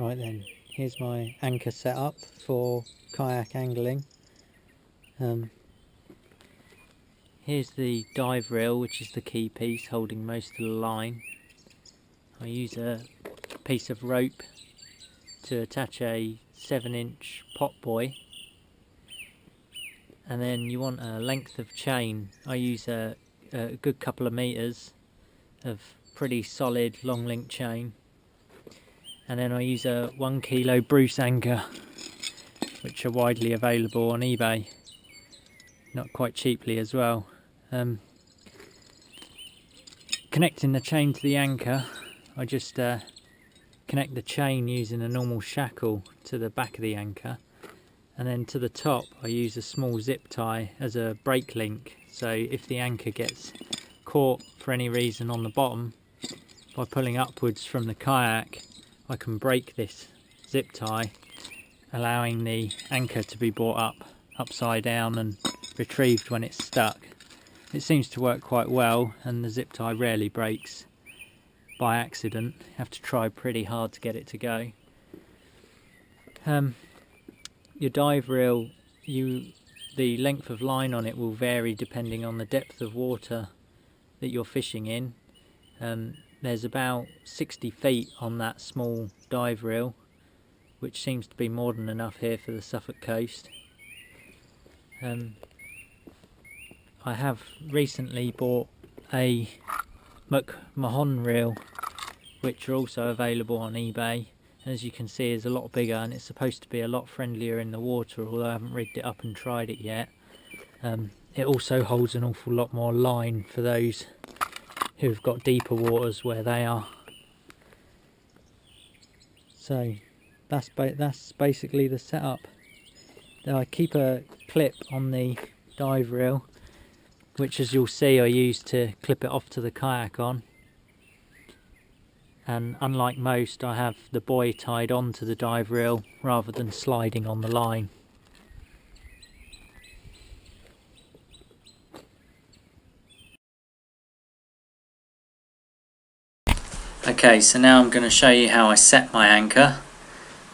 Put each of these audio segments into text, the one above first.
Right then, here's my anchor setup for kayak angling. Um, here's the dive reel, which is the key piece holding most of the line. I use a piece of rope to attach a 7 inch pot buoy and then you want a length of chain. I use a, a good couple of meters of pretty solid long link chain and then I use a one kilo Bruce anchor which are widely available on eBay. Not quite cheaply as well. Um, connecting the chain to the anchor I just uh, connect the chain using a normal shackle to the back of the anchor. And then to the top I use a small zip tie as a break link. So if the anchor gets caught for any reason on the bottom by pulling upwards from the kayak I can break this zip tie allowing the anchor to be brought up upside down and retrieved when it's stuck. It seems to work quite well and the zip tie rarely breaks by accident. You have to try pretty hard to get it to go. Um, your dive reel, you the length of line on it will vary depending on the depth of water that you're fishing in. Um, there's about 60 feet on that small dive reel which seems to be more than enough here for the Suffolk coast. Um, I have recently bought a McMahon reel which are also available on eBay as you can see is a lot bigger and it's supposed to be a lot friendlier in the water although I haven't rigged it up and tried it yet. Um, it also holds an awful lot more line for those who've got deeper waters where they are. So that's ba that's basically the setup. Now I keep a clip on the dive reel, which as you'll see I use to clip it off to the kayak on. And unlike most, I have the buoy tied onto the dive reel rather than sliding on the line. Okay, so now I'm going to show you how I set my anchor.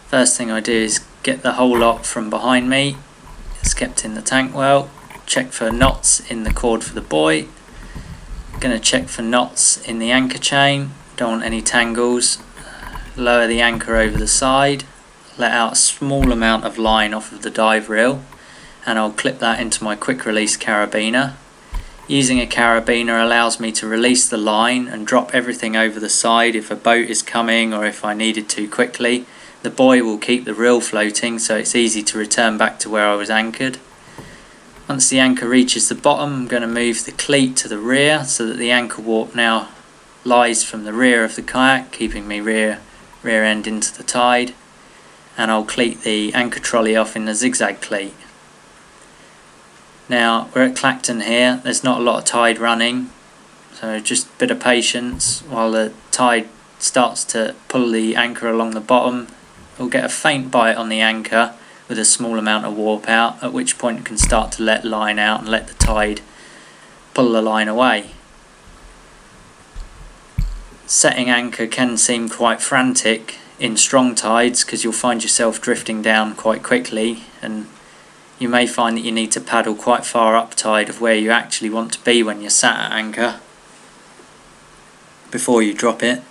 First thing I do is get the whole lot from behind me. It's kept in the tank well. Check for knots in the cord for the buoy. Going to check for knots in the anchor chain. Don't want any tangles. Lower the anchor over the side. Let out a small amount of line off of the dive reel and I'll clip that into my quick release carabiner Using a carabiner allows me to release the line and drop everything over the side if a boat is coming or if I needed to quickly. The buoy will keep the reel floating so it's easy to return back to where I was anchored. Once the anchor reaches the bottom I'm going to move the cleat to the rear so that the anchor warp now lies from the rear of the kayak keeping me rear, rear end into the tide and I'll cleat the anchor trolley off in the zigzag cleat. Now we're at Clacton here, there's not a lot of tide running, so just a bit of patience while the tide starts to pull the anchor along the bottom. We'll get a faint bite on the anchor with a small amount of warp out, at which point it can start to let line out and let the tide pull the line away. Setting anchor can seem quite frantic in strong tides because you'll find yourself drifting down quite quickly and you may find that you need to paddle quite far up tide of where you actually want to be when you're sat at anchor before you drop it.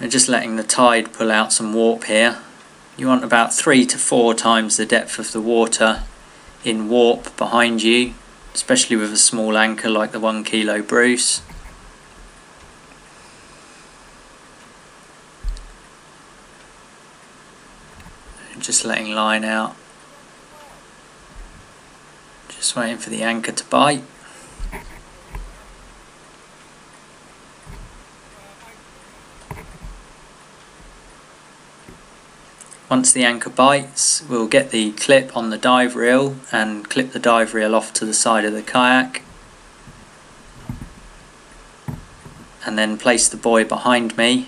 And just letting the tide pull out some warp here. You want about three to four times the depth of the water in warp behind you, especially with a small anchor like the one kilo Bruce. Just letting line out. Just waiting for the anchor to bite. Once the anchor bites, we'll get the clip on the dive reel and clip the dive reel off to the side of the kayak. And then place the buoy behind me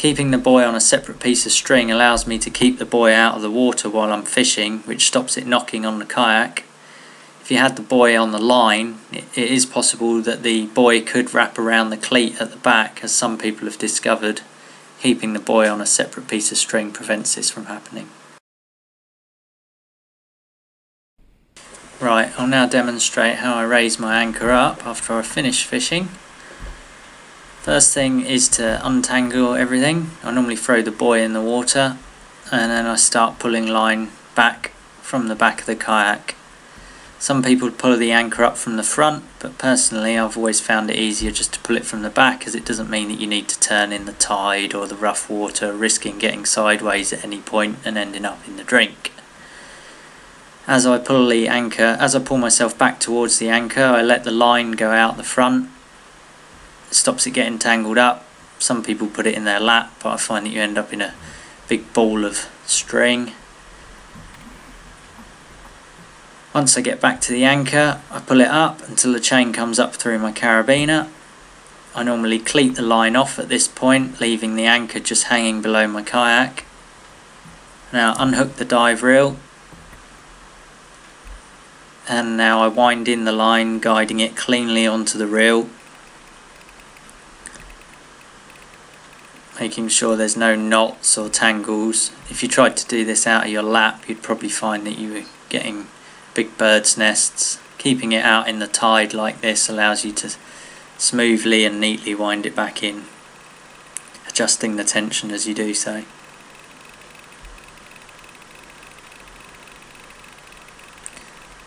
Keeping the buoy on a separate piece of string allows me to keep the buoy out of the water while I'm fishing, which stops it knocking on the kayak. If you had the buoy on the line, it is possible that the buoy could wrap around the cleat at the back, as some people have discovered Keeping the buoy on a separate piece of string prevents this from happening. Right, I'll now demonstrate how I raise my anchor up after I finish fishing. First thing is to untangle everything. I normally throw the buoy in the water and then I start pulling line back from the back of the kayak. Some people pull the anchor up from the front, but personally I've always found it easier just to pull it from the back as it doesn't mean that you need to turn in the tide or the rough water, risking getting sideways at any point and ending up in the drink. As I pull the anchor, as I pull myself back towards the anchor, I let the line go out the front. Stops it getting tangled up. Some people put it in their lap, but I find that you end up in a big ball of string. Once I get back to the anchor, I pull it up until the chain comes up through my carabiner. I normally cleat the line off at this point, leaving the anchor just hanging below my kayak. Now unhook the dive reel. And now I wind in the line, guiding it cleanly onto the reel. Making sure there's no knots or tangles. If you tried to do this out of your lap, you'd probably find that you were getting big birds' nests. Keeping it out in the tide like this allows you to smoothly and neatly wind it back in, adjusting the tension as you do so.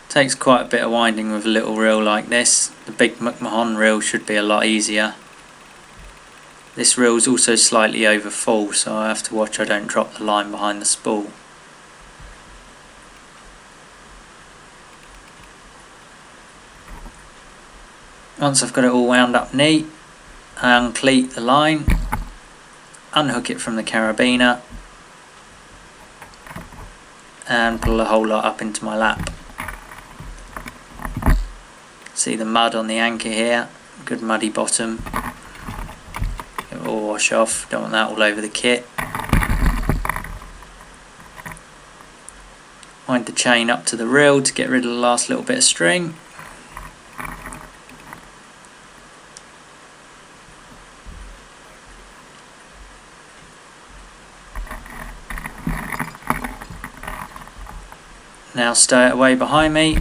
Takes quite a bit of winding with a little reel like this. The big McMahon reel should be a lot easier. This reel is also slightly over full so I have to watch I don't drop the line behind the spool. Once I've got it all wound up neat, I uncleat the line, unhook it from the carabiner and pull the whole lot up into my lap. See the mud on the anchor here, good muddy bottom. Wash off, don't want that all over the kit. Wind the chain up to the reel to get rid of the last little bit of string. Now stow it away behind me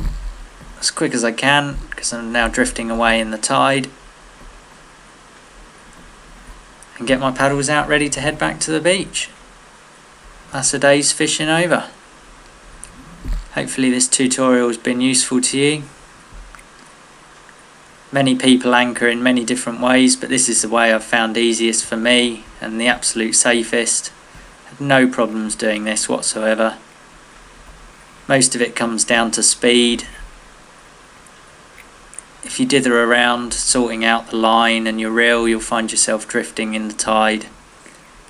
as quick as I can because I'm now drifting away in the tide and get my paddles out ready to head back to the beach. That's a day's fishing over. Hopefully this tutorial has been useful to you. Many people anchor in many different ways but this is the way I've found easiest for me and the absolute safest. Had no problems doing this whatsoever. Most of it comes down to speed. If you dither around sorting out the line and your reel, you'll find yourself drifting in the tide.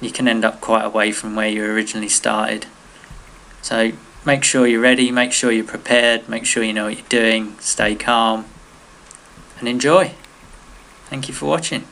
You can end up quite away from where you originally started. So make sure you're ready, make sure you're prepared, make sure you know what you're doing, stay calm and enjoy. Thank you for watching.